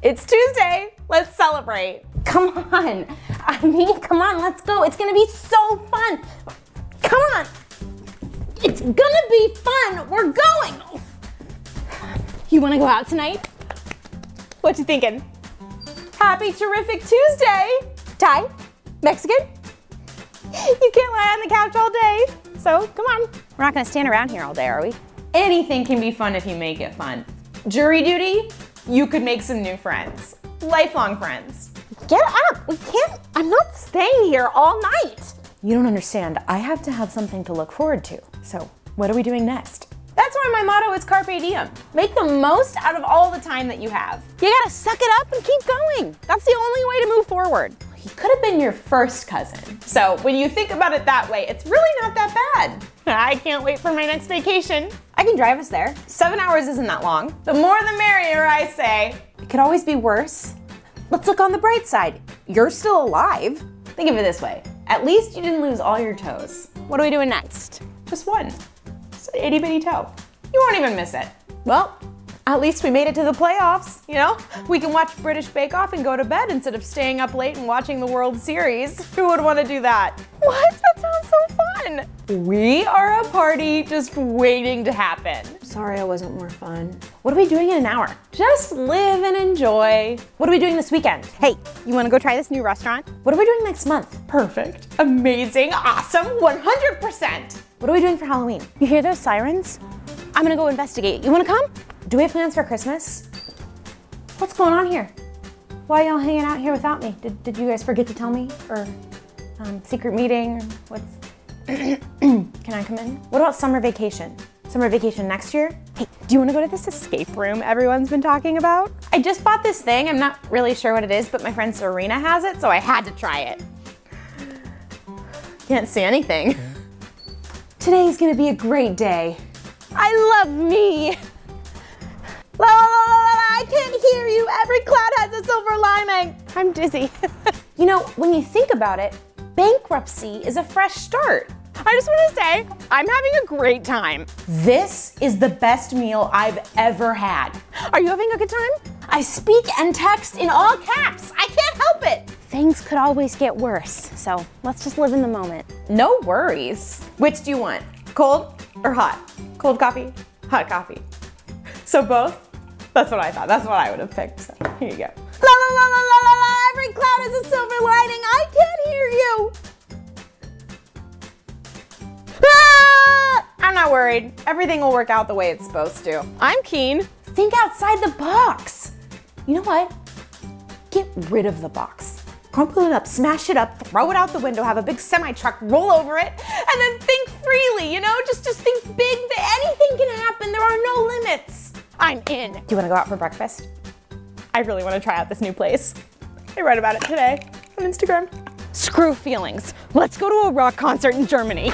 It's Tuesday. Let's celebrate. Come on. I mean, come on, let's go. It's gonna be so fun. Come on. It's gonna be fun. We're going. You wanna go out tonight? What you thinking? Happy terrific Tuesday. Thai? Mexican? You can't lie on the couch all day. So come on. We're not gonna stand around here all day, are we? Anything can be fun if you make it fun. Jury duty, you could make some new friends. Lifelong friends. Get up. We can't. I'm not staying here all night. You don't understand. I have to have something to look forward to. So, what are we doing next? That's why my motto is Carpe Diem. Make the most out of all the time that you have. You gotta suck it up and keep going. That's the only way to move forward. He could have been your first cousin. So when you think about it that way, it's really not that bad. I can't wait for my next vacation. I can drive us there. Seven hours isn't that long. The more the merrier, I say. It could always be worse. Let's look on the bright side. You're still alive. Think of it this way. At least you didn't lose all your toes. What are we doing next? Just one. Just an itty bitty toe. You won't even miss it. Well, at least we made it to the playoffs, you know? We can watch British Bake Off and go to bed instead of staying up late and watching the World Series. Who would want to do that? What? That sounds so fun. We are a party just waiting to happen. Sorry I wasn't more fun. What are we doing in an hour? Just live and enjoy. What are we doing this weekend? Hey, you want to go try this new restaurant? What are we doing next month? Perfect. Amazing. Awesome. 100%. What are we doing for Halloween? You hear those sirens? I'm gonna go investigate. You wanna come? Do we have plans for Christmas? What's going on here? Why y'all hanging out here without me? Did, did you guys forget to tell me? Or um, secret meeting? What's... Can I come in? What about summer vacation? Summer vacation next year? Hey, do you wanna go to this escape room everyone's been talking about? I just bought this thing. I'm not really sure what it is, but my friend Serena has it, so I had to try it. Can't see anything. Today's gonna be a great day. I love me. Silver lining. I'm dizzy. you know, when you think about it, bankruptcy is a fresh start. I just want to say, I'm having a great time. This is the best meal I've ever had. Are you having a good time? I speak and text in all caps. I can't help it. Things could always get worse, so let's just live in the moment. No worries. Which do you want? Cold or hot? Cold coffee, hot coffee. So both? That's what I thought. That's what I would have picked. So here you go. La la la la la la la. Every cloud has a silver lining. I can't hear you. Ah! I'm not worried. Everything will work out the way it's supposed to. I'm keen. Think outside the box. You know what? Get rid of the box. Crumple it up, smash it up, throw it out the window, have a big semi truck roll over it, and then think freely, you know? Just, just think big that anything can happen. There are no limits. I'm in. Do you want to go out for breakfast? I really wanna try out this new place. I wrote about it today on Instagram. Screw feelings. Let's go to a rock concert in Germany.